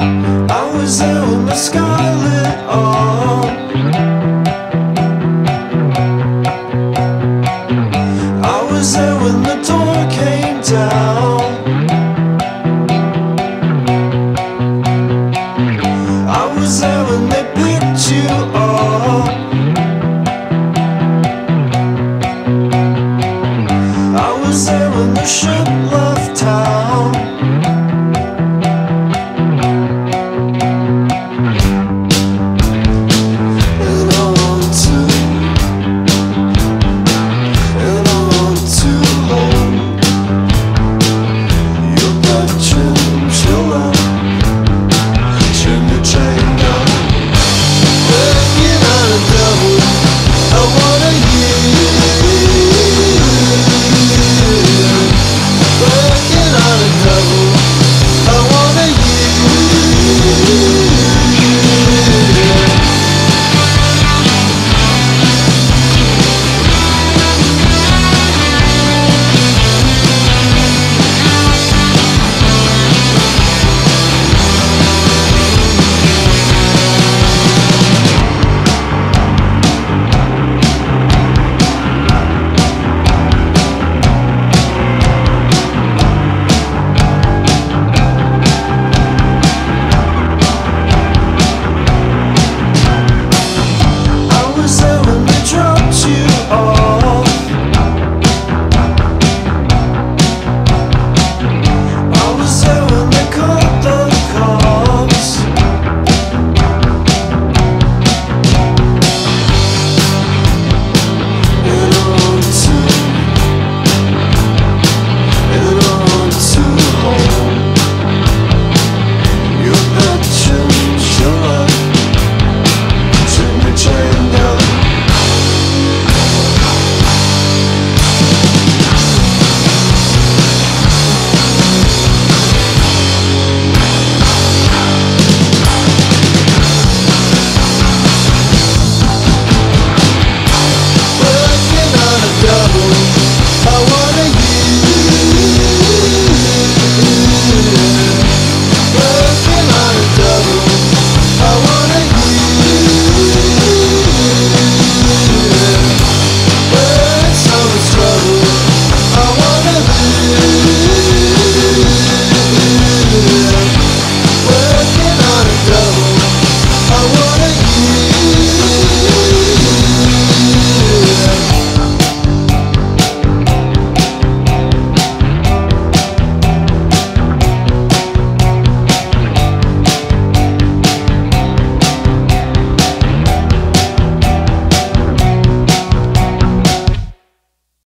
I was there when the my scarlet on I was there when the door came down. I was there when they picked you up. I was there when they shook